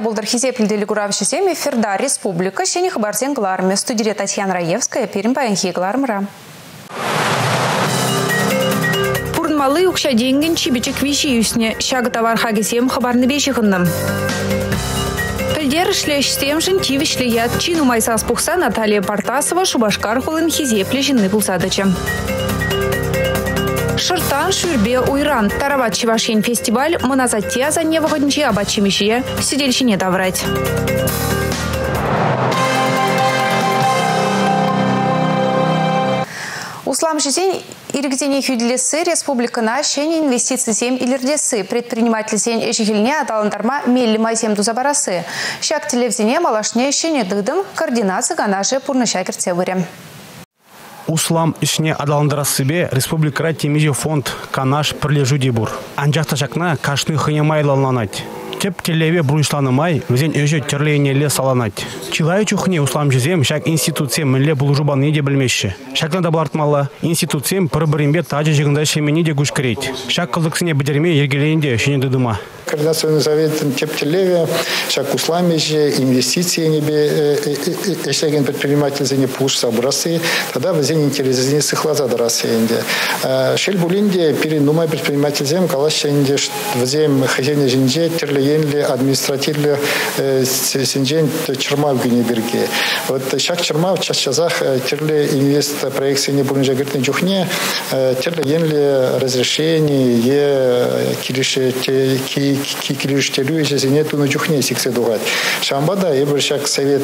Пирне болдыр хизепілделі күравшысем эфирда республика шені хабарсен гларме. Студия Татьяна Раевская, Перім баянхи глармыра. Пурнмалы укша денген чибичек виши юсне. Шагы товар хагесем хабарны бешіғынным. Пілдер ішлешсем жын тивішлият. Чину майсас пухса Наталья Партасова шубашкар холын хизепле жынны пулсадычы. Шыртан шүрбе уйран. Тарават Чевашин фестиваль мыназатте занне вағынче абачимишие сидельшине даврать. Услам жизнь Иргдене хүдлесі республикана шен инвестиции зем илердесі предприниматель зен ежігіліне аталындарма мелі майзем дузабарасы. Шак телевзіне малашне шене дыдым координация ганаше пурныша керце Услам ішіне адалындыра себе республика темеже фонд канаш пірлежу дебур. Анжақта жақна кашны хынемайлаланать. Теп телеве май, візен өжі терлейнеле саланать. Чилай чухне услам жезем, шак институциям мінле бұл жубан неде білмеші. Шаклан да балартмала, институциям пір-бірімбе тажы жығында шемене де күш. Шак қылдықсыне бідерме ергеленде шене дыдыма координационный совет тептелеве шак усламеже небе эшлеген предприниматель зене пуш собрасы тогда в зене интересные сыхлаза дарасенде шел булинде перенумай предприниматель зем калашенде в зем хозяйне жинже терлеенле административле синжен чермав берге. Вот шак чермав час часах терле инвест проекции не булинже гертен жухне терлеенле разрешение е килише ки кикилиштелүү эсесине туну жухне сиксе дугат шамбада эбир шак совет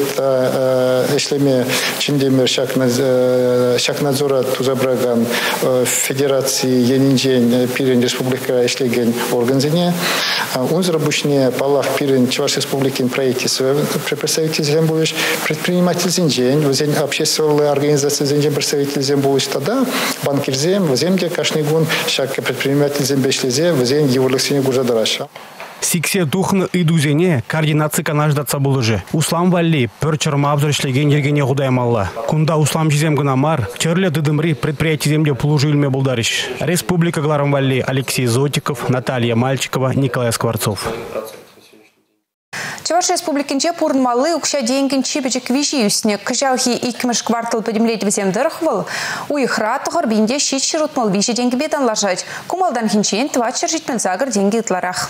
эшлеме чиндемир шак шак надзора тузабраган федерации енинжен пирен республика эшлеген органзине бушне палах пирен чуваш республикин правительство представитель зембулыш предприниматель зенжен возен общественная организация зенжен представитель зембулыш тогда банкирзем воземде кашнигун шак предприниматель зембешлезе возен еврлык сине гужадараша Сиксе тухны идузене координация канаждатса булыжы. Услам валли пөр чырма абзыршлеген ергене малла. Кунда услам жизем гынамар, чырле дыдымри предприятие земде пулужы үлме булдарыш. Республика Гларам валли Алексей Зотиков, Наталья Мальчикова, Николай Скворцов. Чуваш республикинче пурнмалы укша деньгин чипечек виши юсне кыжалхи икмыш квартал подемлет везем дырхвал. Уйхра тұғыр бинде шит шырутмал виши деньги бедан лажать. Кумалдан хинчен твачыр житмен загыр деньги ытларах.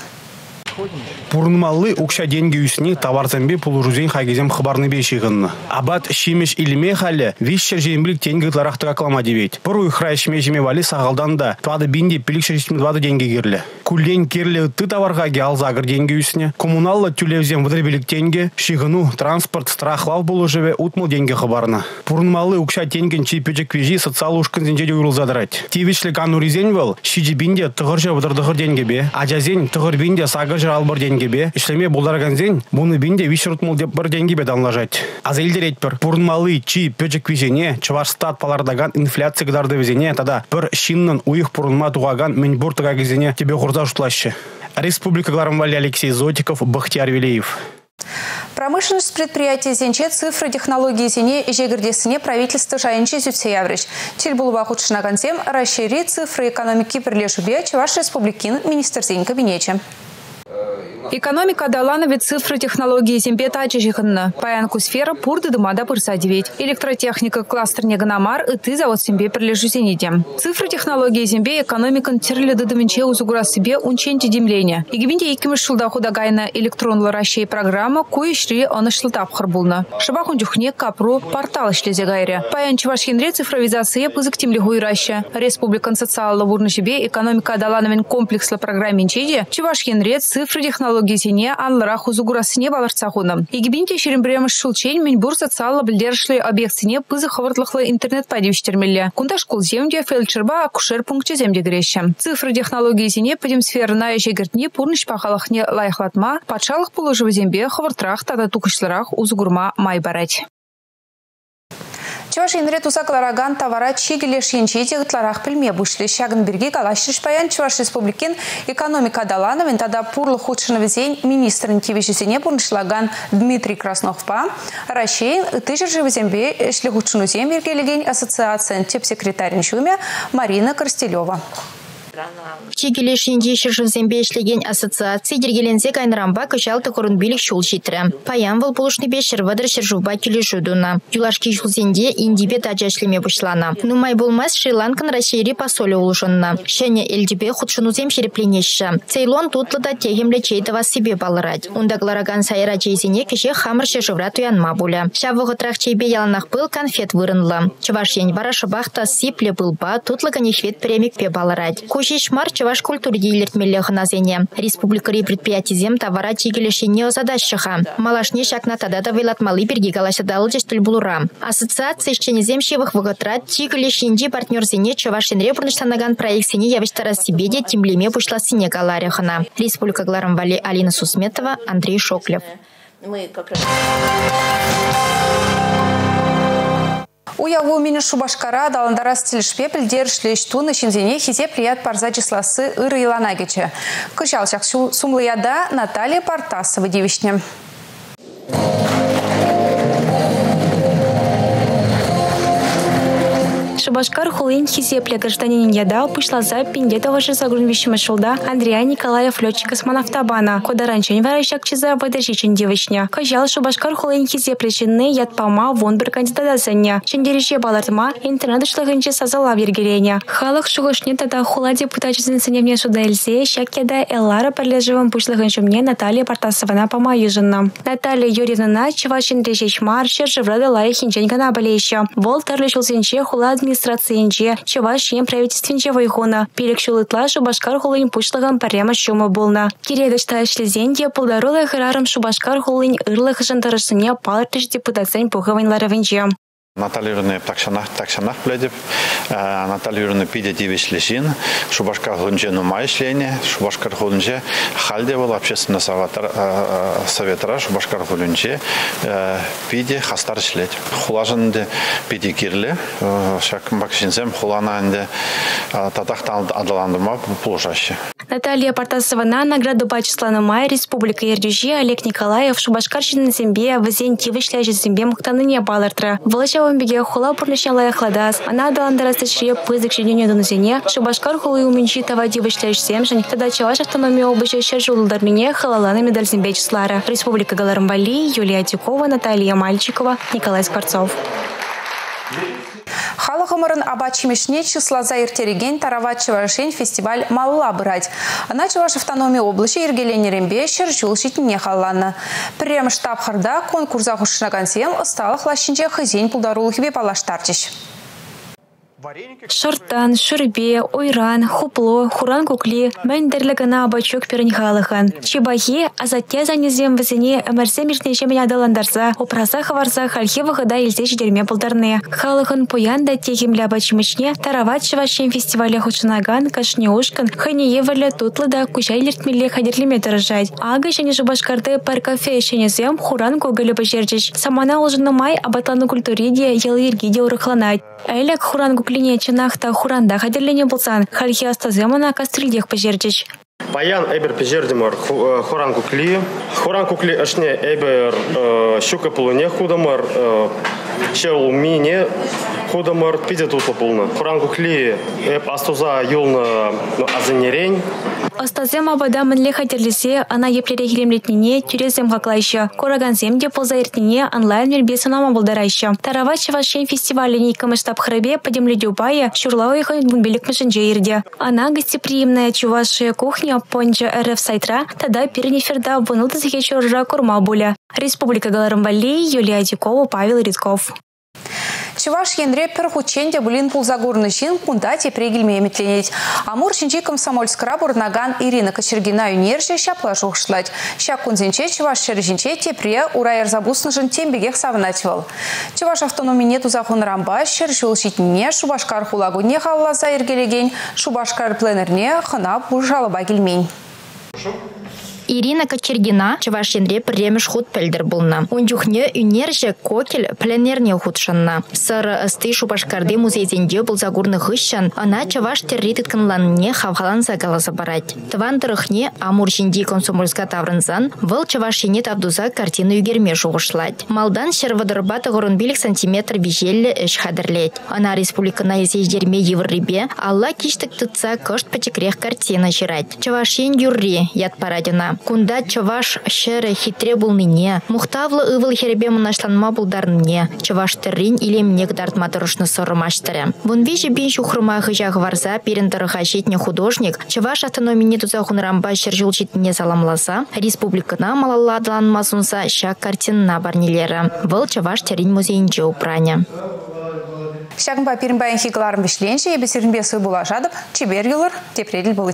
Пурнмалы укша деньги үсіне товарзамбе пулужузен хагезем хабарны бешігінні. Абат шимеш илме халі вишшер жембілік тенгі тларақтыға клама девет. Пұру ихра ішме жеме вали сағалдан да твады бинде пілікшер житме двады деньги керлі. Кулен керлі ты товарға ге алзагыр деньги үсіне. Коммуналлы тюлевзем выдребелік тенге, шигыну, транспорт, страхлав булужеве утмыл деньги хабарны. Пурнмалы укша тенген чипечек вижи социал ушкын зенжеде уйрылзадырать. Тивишлік ануризен вал, шиджи бинде тұғыржа выдырдығыр деньги бе, ажазен тұғыр бинде сағыр жыр албыр деньги бе ишлеме булдарган зен буны бинде вишрутмул деп бір деньги бе данлажать азелдер етпір пурнмалы чи пөчек визене чувашстат палардаган инфляция гдарды визене тада бір шиннын уих пурнма тугаган мен буртыга гизене тебе хурза шутлаще республика гларамвали алексей зотиков бахтияр велеев Промышленность предприятия Зенче цифры технологии Зене и Жегердесіне правительство жайынче зүтсе яврыч. Тел булуба худшына консем расшири цифры экономики прилежубе Чуваш Республикин министр Зень кабинете. Экономика даланове цифры технологии зембе тачыжихынны. Паянку сфера пурды дымада пырса девет. Электротехника кластер неганамар и ты завод зембе прилежу зенедем. Цифры технологии зембе экономикан терлі дыдымынче узугура себе унченче демление. Игибинде икимыш шылда худагайна электронлы ращей программа куй шри оны шылтап хырбулны. Шабахун дюхне капру портал шлезе гайре. Паян чувашхенре цифровизация пызык темли хуйраща. Республикан социаллы вурны себе экономика далановен комплекслы программе чеде. Чувашхенре цифры технологии технологиясене анлыра хузугурасыне баларцахуны. Егибинте шерембремыш шулчень мен бур социаллы білдерішлі объектсіне пызы хавыртлықлы интернет падевіштермелі. Кунда школ земде фельдшерба акушер пункте земде греща. Цифры технологиясене падем сферына ежегертне пурныш пахалахне лайхлатма, патшалық пулыжы зембе хавыртрах тада тукышларах узугурма май барать. Чуваш инре тусаклараган товара чигеле шинчи тегітларах пілме бұшлі. Шагын бірге калашыш паян Чуваш Республикин экономика далановен тада пурлы худшыны візен министрін тивешесене бұрнышлаган Дмитрий Красновпа. Рашейн тыжыр живізембе шлі худшыну зем ассоциациян теп секретарин Марина Корстелева. Чигелеш инди шыршынсембе ишлеген ассоциация дергеленсе кайнырамба кычал тыкырын билик шул шитрі. Паян выл пулышны бешір вадыр шыржуба келешудуна. Юлашки шулсенде индибе тажа ишлеме бұшлана. Нумай болмас Шри-Ланкан Россири посоле улышынна. Шәне элдибе худшынузем шерепленешші. Цейлон тутлыда тегемле чейтова себе балырать. Ундаглараган сайра чейзине кеше хамыр шешевра туянма буля. Шавығы трах чейбе яланах был конфет вырынлы. Чаваш ень бара шабахта сипле был ба тутлы канешвет премик пе балырать. Мар чаваш культуре дейлертмелі хыназене. Республикари предприятизем товара чигелешене задачыха. Малашне шакна тада да вайлатмалы берге галашадалы жештіл булура. Ассоциация ишченезем шевых выготрат чигелешенди партнерзене чавашенре бұрныштанаган проектсене явыштара себе де тимлеме пушласыне галаряхана. Республика Гларамвали Алина Сусметова, Андрей Шоклев. Мы как раз... Уяву мені шубашкара даландара стилшпе пілдер шлеш туны шинзене хизе прият парза числасы ыры илана кече. Кышал шақ сумлыяда Наталья Партасова девишне. Шабашкар хулин хисепле гражданин яда пышлаза пинде тогышы загрунвишима шулда Андрея Николаев летчик космонавтобана. Кодаранчен варайшак чиза выдержичен девичня. Кажал хулин хисепле чинны ятпама вон бір кандидатасыня. Чендерише балартма интернет шлыгынче сазала вергеленя. Халық шугышне тада хула депутатчысын сыневне суда эльзе шакеда Эллара парлежевым пушлыгынчымне Наталья Партасована пама южынна. Наталья Юрьевна чевашин режечмар шержеврада лай хинчен гана балейша. Вол тарлы шулсенче хула администрациянче, чеваш ем правительственче вайхуна. Пилек шулытла шубашкар хулын пушлыган парема шума болна. Кирегішта ішлезенде пулдарулы хырарым шубашкар хулын ырлых жантарышыне палыртыш депутациян пухаванларывынче. Наталья Юрьевна такшанах такшанах бледеп, Наталья Юрьевна пиде дивишлешин, Шубашка хунже нумай ишлене, Шубашкар хунже халде был общественно советара Шубашкар хунже пиде хастар ишлет. Хулажынде пиде кирле, шакым бакшинсем хулана инде татахтан адаландыма пулушаще. Наталья Партасована награду Бачислана Май Республика Ердюжи Олег Николаев Шубашкарщина зембе вазен тивышля зембе мухтаныне балартра. Волоча беге хула пурнышняла хладас. Она даландара стачре пызык жиденю донузене. Шубашкар хулы уменчи тава дивышляш земжен. Тогда чаваш автономия обыча шаржулдар мене халалана медаль зембе числара. Республика Галарамбали, Юлия Тюкова, Наталья Мальчикова, Николай Скворцов. Халық ымырын абачимешне числаза ертереген тарават фестиваль малла бырать. Ана чываш автономия облачы ергеленеренбе шыр жул шитіне қалланы. Прем штаб хырда конкурса хушынаган сем лашынче хызен. Шортан, шурбе, ойран, хупло, хуран кукли, мәндерлігіна абачок перінхалыхан. Чебахе, азатте занезем візіне әмірсе мешнеше мен адаландарса, опраса хаварса хальхе вғыда елзе жидерме бұлдарны. Халыхын поян да тегімлі абачымышне, тарават шывашен фестиваля хучынаган, кашне ушкан, ханее варлі тутлы да кушай лертмелі хадерлеме тұрыжать. Ага және жубашкарды пар кафе шенезем хуран когылі бажерчіш. Самана олжыны май абатланы культуриде елы ергиде урықланать. Әлік хуран куклине чынақта хуранда хадерлене болсан, хальхи астаземана кастрильдех пожерчіш. Паян эбер пежердимор хоран кукли. Хоран кукли ашне эбер щука полуне худомор, шел мине худомор пиде тут полна. Хоран кукли эб астуза юлна азанерень. Остазем абада мінле хатерлесе ана еплере хилемлетнине тюрезем хаклайшы. Кораганзем де ползаертнине онлайн мербесін ама болдарайшы. Тарава чевашен нейка масштаб храбе подемле дюбая шурлау их бунбелик мышынже ерде. Она гостеприимная чувашия кухня понча РФ сайтра тада перенеферда вынылды захечоржа курма буля. Республика Галарымвали, Юлия Дикова, Павел Ритков. Чеваш ендре перхученде булин пулзагурны шин кунда тепрегілме еметленет. Амур шинчи комсомольскра бурнаган Ирина Кочергина юнерже шапла жухшлать. Ща кунзенче чеваш шержинче тепре урайыр забусны жын тембегех савнативал. Чеваш автономине тузахун рамба шержул шитне шубашкар хулагу не халлаза ергелеген шубашкар пленерне хына бужалыба келмейн. Ирина Кочергина Чавашинре премеш худ пельдер булна. Унжухне юнерже кокель пленерне худшанна. Сыр ысты шубашкарды музейзенде бұл загурны хыщан, ана чаваш территит канланне хавхалан загаласа барать. Тван тырыхне амур жинди комсомольска таврынзан, выл чавашине табдуза картину югерме жуғышлать. Малдан шервадырбаты билик сантиметр бижелі эш хадырлет. Ана республикана есеждерме евррибе, алла киштік тытса кышт пачекрех картина жирать. Чавашин юрри, яд парадина. Кунда чаваш шеры хитре булныне, мухтавлы ывыл херебе мынашланма булдарныне, чаваш террин илем нег дартма тұрышны сорымаштыры. Бун вижі бин шухрыма хыжақ варза періндірыға жетне художник, чаваш автономине туза хунрамба шержул жетіне саламласа, республикана малалладыланмасунса шак картинна барнелері. Выл чаваш террин музейінче упраня. Шагын па пирімбайын хигаларын бішленші, ебесірінбе сүй бұла жадып, юлыр, тепреділ бұл